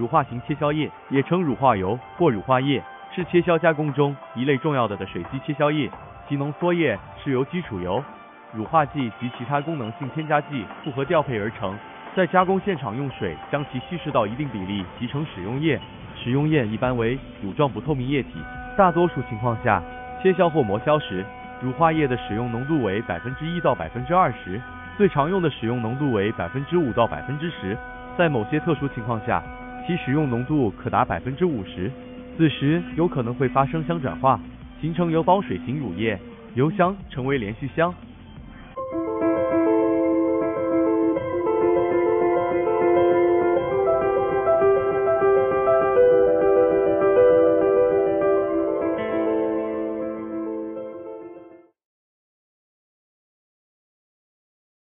乳化型切削液也称乳化油或乳化液，是切削加工中一类重要的的水基切削液，其浓缩液是由基础油、乳化剂及其他功能性添加剂复合调配而成，在加工现场用水将其稀释到一定比例即成使用液，使用液一般为乳状不透明液体，大多数情况下，切削或磨削时，乳化液的使用浓度为百分之一到百分之二十，最常用的使用浓度为百分之五到百分之十，在某些特殊情况下，其使用浓度可达百分之五十，此时有可能会发生相转化，形成油包水型乳液，油箱成为连续箱。